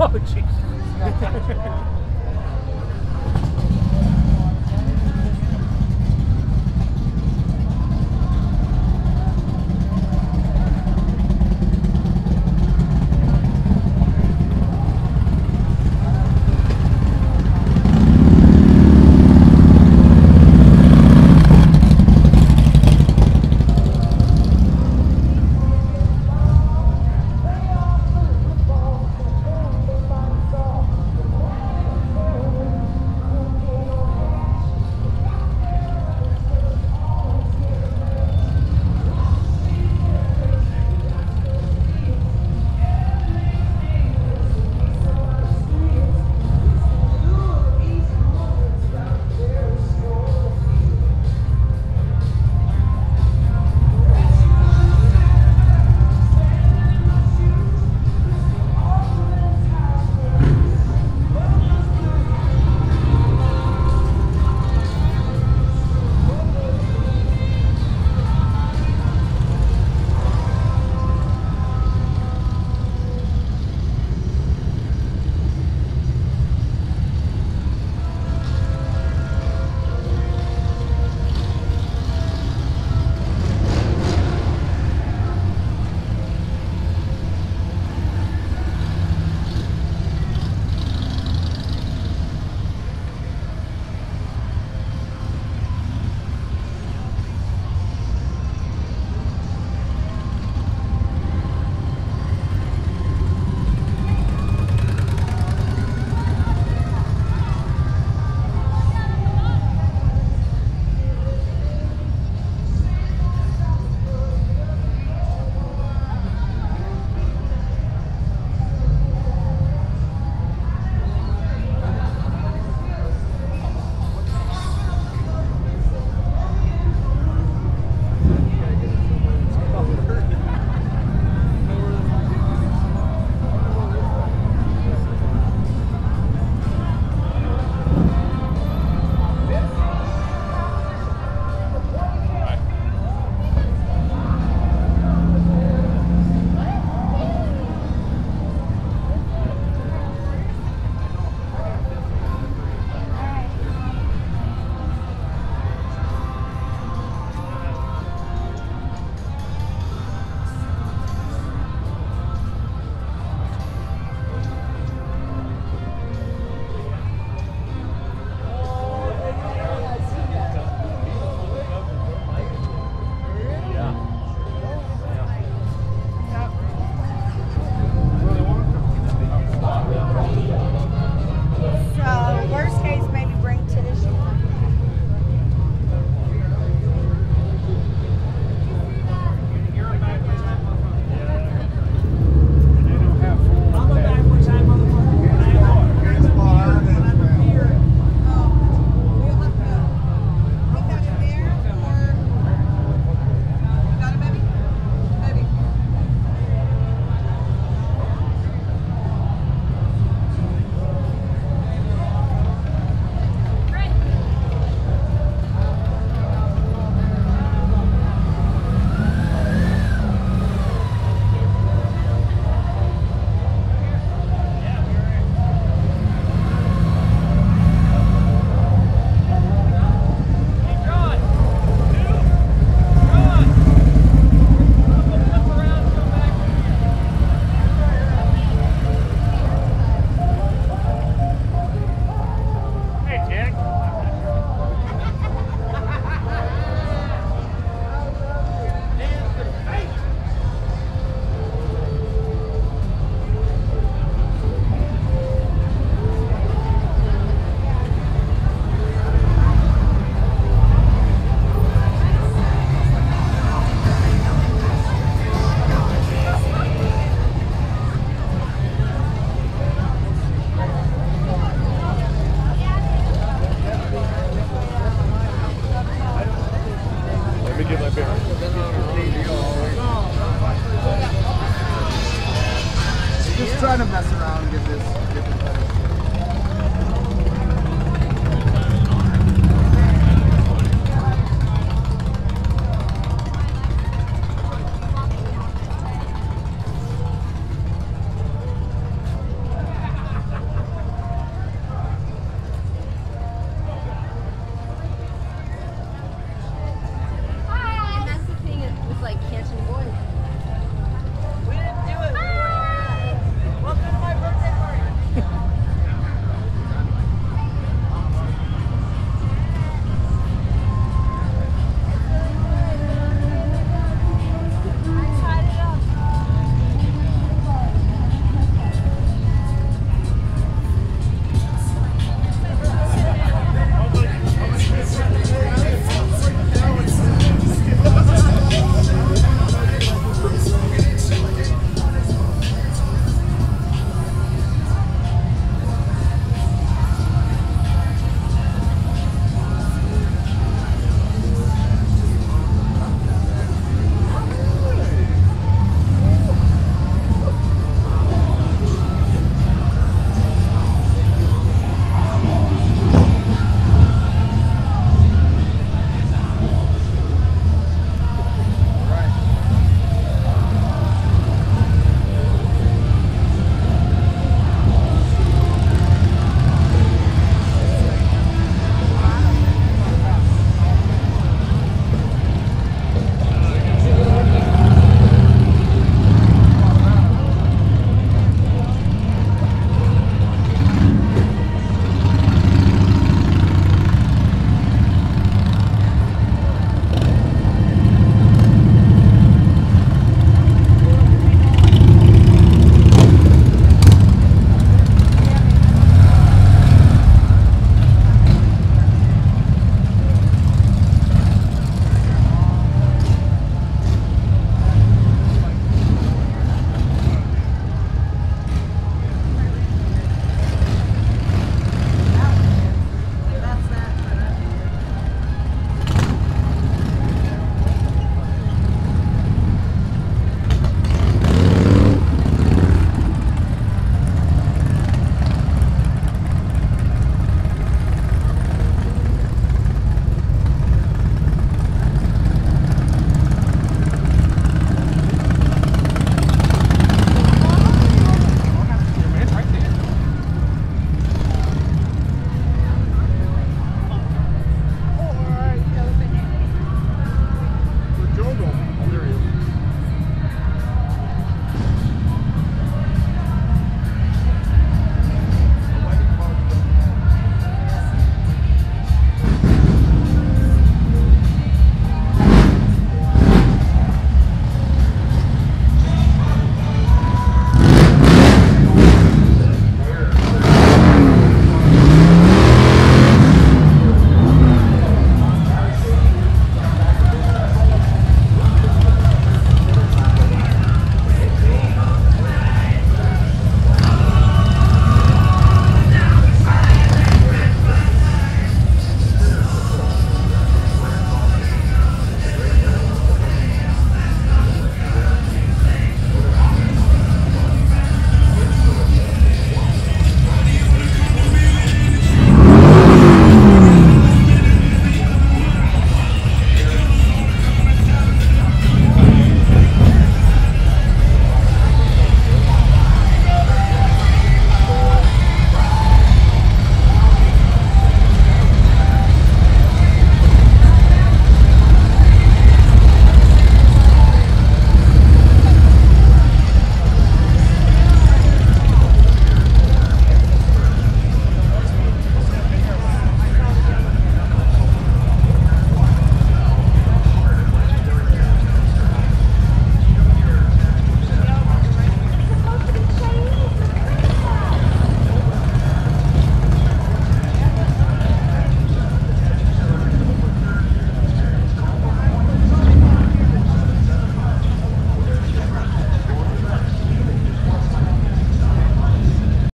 oh, Jesus.